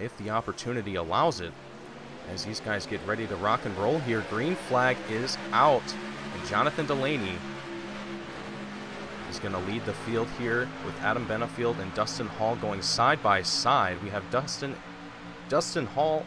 if the opportunity allows it. As these guys get ready to rock and roll here, green flag is out. And Jonathan Delaney is going to lead the field here with Adam Benefield and Dustin Hall going side by side. We have Dustin, Dustin Hall,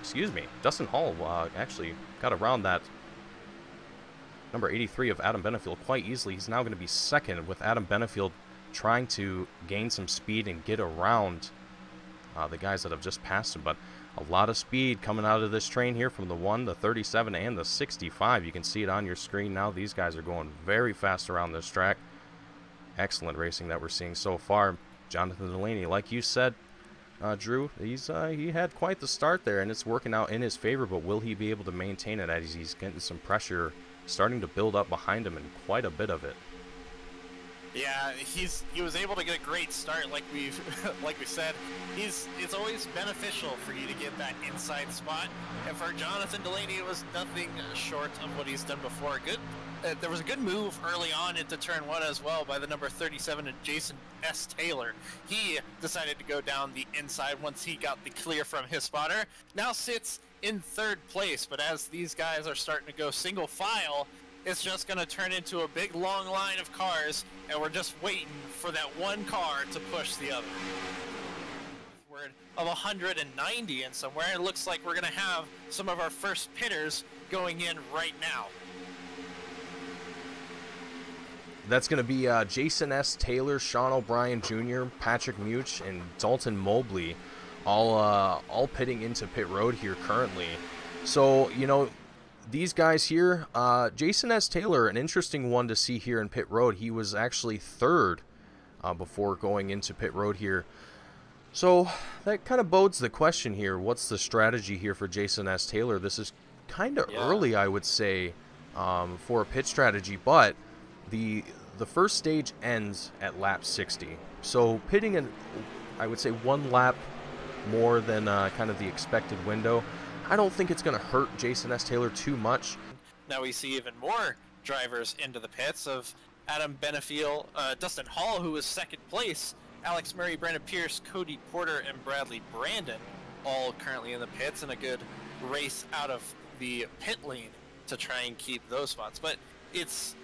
excuse me, Dustin Hall uh, actually got around that number 83 of Adam Benefield quite easily. He's now going to be second with Adam Benefield trying to gain some speed and get around uh, the guys that have just passed him. But a lot of speed coming out of this train here from the 1, the 37, and the 65. You can see it on your screen now. These guys are going very fast around this track. Excellent racing that we're seeing so far. Jonathan Delaney, like you said, uh, Drew, he's uh, he had quite the start there, and it's working out in his favor. But will he be able to maintain it as he's getting some pressure starting to build up behind him, and quite a bit of it? Yeah, he's he was able to get a great start, like we've like we said. He's it's always beneficial for you to get that inside spot, and for Jonathan Delaney, it was nothing short of what he's done before. Good, uh, there was a good move early on into turn one as well by the number 37 Jason S. Taylor. He decided to go down the inside once he got the clear from his spotter. Now sits in third place, but as these guys are starting to go single file, it's just going to turn into a big long line of cars, and we're just waiting for that one car to push the other. We're of 190 and somewhere, it looks like we're going to have some of our first pitters going in right now. That's going to be uh, Jason S. Taylor, Sean O'Brien Jr., Patrick Much, and Dalton Mobley, all uh, all pitting into pit road here currently. So you know, these guys here, uh, Jason S. Taylor, an interesting one to see here in pit road. He was actually third uh, before going into pit road here. So that kind of bodes the question here. What's the strategy here for Jason S. Taylor? This is kind of Yeah. early, I would say, um, for a pit strategy, but the the first stage ends at lap 60. So pitting in, I would say, one lap more than uh, kind of the expected window. I don't think it's going to hurt Jason S. Taylor too much. Now we see even more drivers into the pits of Adam Benefield, uh, Dustin Hall, who was second place, Alex Murray, Brandon Pierce, Cody Porter, and Bradley Brandon, all currently in the pits, and a good race out of the pit lane to try and keep those spots. But it's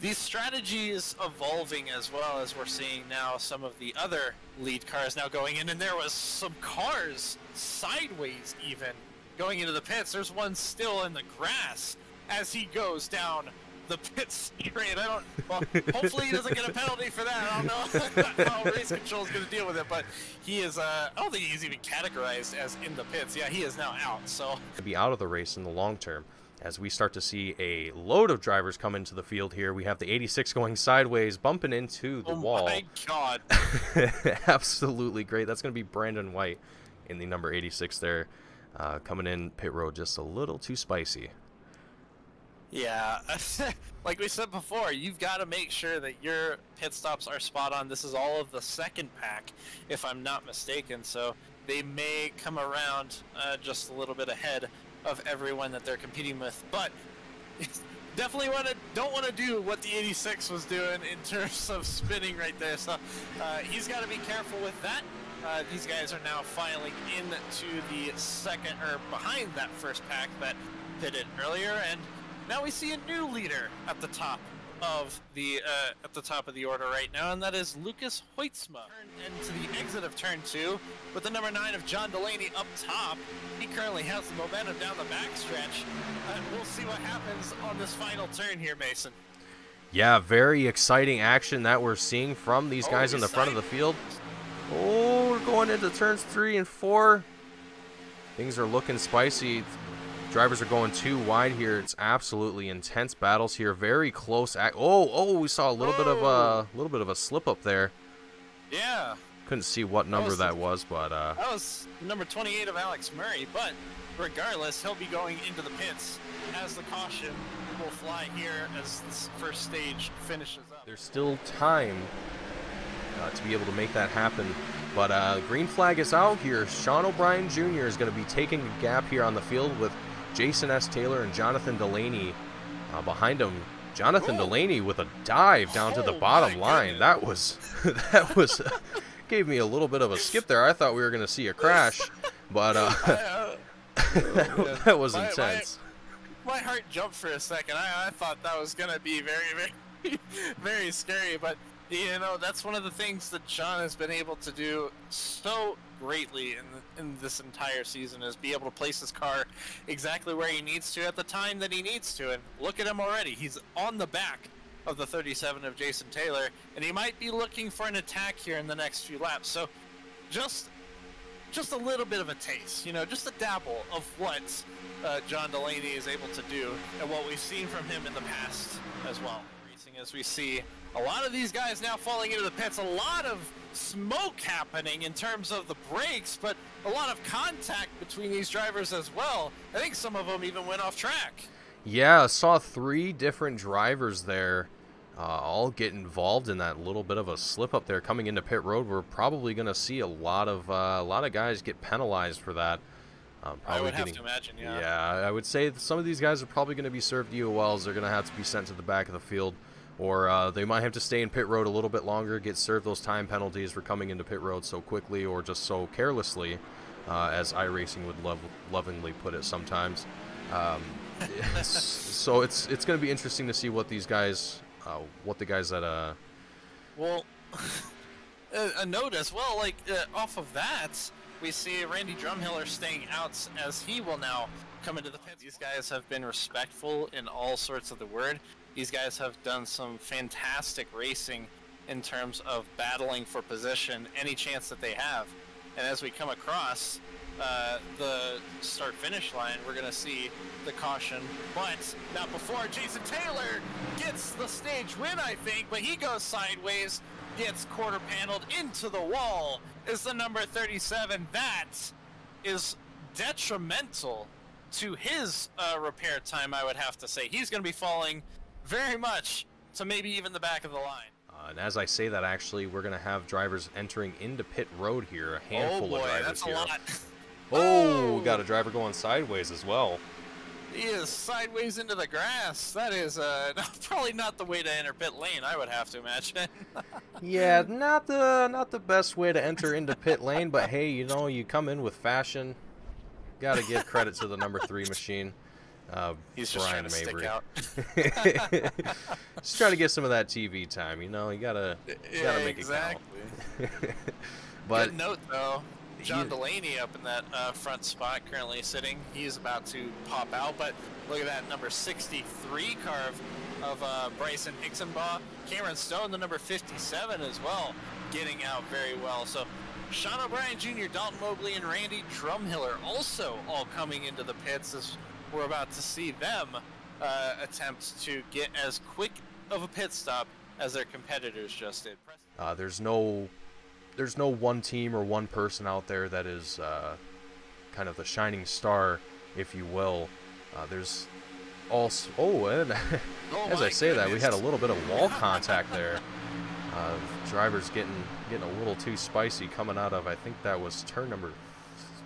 these strategies evolving as well as we're seeing now some of the other lead cars now going in, and there was some cars sideways even going into the pits. There's one still in the grass as he goes down the pit straight. I don't. Well, hopefully he doesn't get a penalty for that. I don't know how race control is going to deal with it, but he is. Uh, I don't think he's even categorized as in the pits. Yeah, he is now out. So to be out of the race in the long term. As we start to see a load of drivers come into the field here, we have the 86 going sideways, bumping into the oh wall. Oh my god. Absolutely great. That's going to be Brandon White in the number 86 there, uh, coming in pit road just a little too spicy. Yeah, like we said before, you've got to make sure that your pit stops are spot on. This is all of the second pack, if I'm not mistaken. So they may come around uh, just a little bit ahead of everyone that they're competing with, but definitely want to don't want to do what the 86 was doing in terms of spinning right there. So uh, he's got to be careful with that. Uh, these guys are now filing into the second or behind that first pack that pitted earlier, and now we see a new leader at the top of the uh, at the top of the order right now, and that is Lucas Hoitzma. Into the exit of turn two with the number nine of John Delaney up top. He currently has the momentum down the backstretch, and we'll see what happens on this final turn here, Mason. Yeah, very exciting action that we're seeing from these Oh, guys in the front of the field. Oh, we're going into turns three and four. Things are looking spicy. Drivers are going too wide here. It's absolutely intense battles here. Very close. Ac- oh, oh, we saw a little bit of a little bit of a slip up there. Yeah, Couldn't see what number was- that was, but uh, that was number 28 of Alex Murray, but regardless, he'll be going into the pits as the caution will fly here as this first stage finishes up. there's still time uh, to be able to make that happen. But uh, green flag is out here. Sean O'Brien Jr. is going to be taking a gap here on the field with Jason S. Taylor and Jonathan Delaney uh, behind him. Jonathan. Delaney with a dive down to the Oh bottom line. That was that was gave me a little bit of a skip there. I thought we were going to see a crash, but uh, uh, that was my- my- intense. my heart jumped for a second. I, I thought that was gonna be very, very, very scary. But you know, that's one of the things that John has been able to do so greatly in in this entire season is be able to place his car exactly where he needs to at the time that he needs to. And look at him already; he's on the back of the 37 of Jason Taylor, and he might be looking for an attack here in the next few laps. So, just just a little bit of a taste, you know, just a dabble of what uh, John Delaney is able to do and what we've seen from him in the past as well. As we see a lot of these guys now falling into the pits, a lot of smoke happening in terms of the brakes, but a lot of contact between these drivers as well. I think some of them even went off track. Yeah, I saw three different drivers there uh, all get involved in that little bit of a slip up there coming into pit road. We're probably going to see a lot of uh, a lot of guys get penalized for that. Um, I probably would getting, have to imagine, yeah. Yeah, I would say that some of these guys are probably going to be served EOLs. They're going to have to be sent to the back of the field, or uh, they might have to stay in pit road a little bit longer, get served those time penalties for coming into pit road so quickly or just so carelessly, uh, as iRacing would lov- lovingly put it sometimes. Um, it's- so it's it's going to be interesting to see what these guys, uh, what the guys that uh, Well, a, a note as well, like uh, off of that, we see Randy Drumhiller staying out as he will now come into the pit. These guys have been respectful in all sorts of the word. These guys have done some fantastic racing in terms of battling for position any chance that they have. And as we come across uh, the start finish line, we're going to see the caution. But not before Jason Taylor gets the stage win, I think, but he goes sideways, gets quarter paneled into the wall. Is the number 37. That is detrimental to his uh, repair time, I would have to say. He's going to be falling very much to maybe even the back of the line. uh, and as I say that, actually, we're going to have drivers entering into pit road here. A handful oh boy, of drivers that's here. a lot. Oh, Oh! got a driver going sideways as well. He is sideways into the grass. That is uh, probably not the way to enter pit lane, I would have to imagine. Yeah, not the not the best way to enter into pit lane, but hey, you know, you come in with fashion. Got to give credit to the number three machine, uh, He's just Brian trying to Mabry. stick out. just trying to get some of that TV time. You know, you gotta you gotta make exactly. it count. but Good note, though. John He- Delaney up in that uh, front spot, currently sitting. He's about to pop out, but look at that number 63 carve of uh, Bryson Hixenbaugh. Cameron Stone, the number 57 as well, getting out very well. So Sean O'Brien Jr., Dalton Mobley, and Randy Drumhiller also all coming into the pits as we're about to see them uh, attempt to get as quick of a pit stop as their competitors just did. Uh, there's no there's no one team or one person out there that is uh, kind of the shining star, if you will. Uh, there's also oh, and Oh as I say that, we had a little bit of wall contact there. Uh, drivers getting getting a little too spicy coming out of I think that was turn number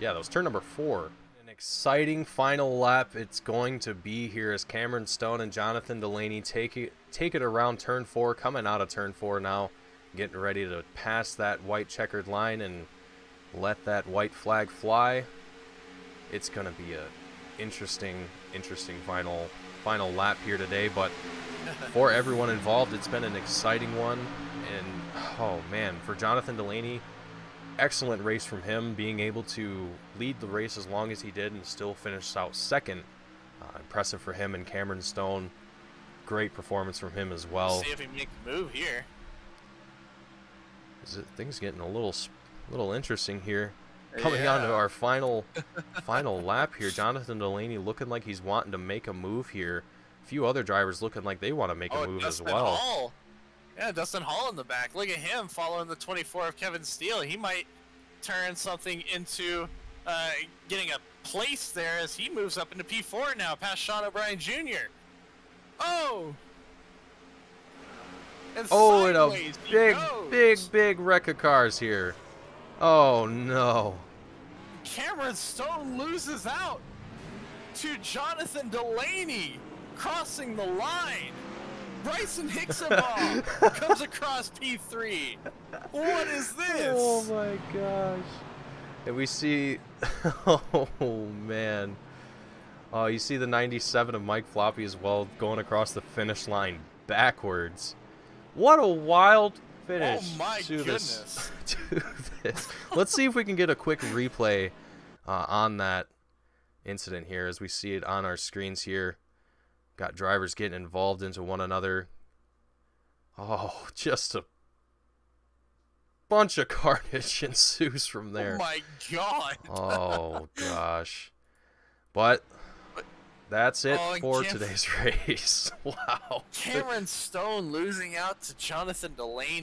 yeah that was turn number four. Exciting final lap it's going to be here as Cameron Stone and Jonathan Delaney take it take it around turn four, coming out of turn four now, getting ready to pass that white checkered line and let that white flag fly. It's gonna be a interesting interesting final final lap here today, but for everyone involved, it's been an exciting one. And oh man, for Jonathan Delaney, excellent race from him, being able to lead the race as long as he did and still finish out second. Uh, impressive for him and Cameron Stone. Great performance from him as well. See if he makes a move here. Is it, things getting a little little interesting here. Coming on to our final final lap here, Jonathan Delaney looking like he's wanting to make a move here. A few other drivers looking like they want to make oh, a move as well. Yeah, Dustin Hall in the back. Look at him following the 24 of Kevin Steele. He might turn something into uh, getting a place there as he moves up into P4 now, past Sean O'Brien Jr. Oh! And Oh, and a big, goes. big, big wreck of cars here. Oh no. Cameron Stone loses out to Jonathan Delaney crossing the line. Bryson Hixenbaugh comes across P3. What is this? Oh my gosh. And we see, oh man. Oh, you see the 97 of Mike Floppy as well going across the finish line backwards. What a wild finish Oh my to goodness. this. to this. Let's see if we can get a quick replay uh, on that incident here as we see it on our screens here. Got drivers getting involved into one another. Oh, just a bunch of carnage ensues from oh there. Oh my god. Oh gosh. But that's it Oh, for Cam- today's race. wow. Cameron Stone losing out to Jonathan Delaney.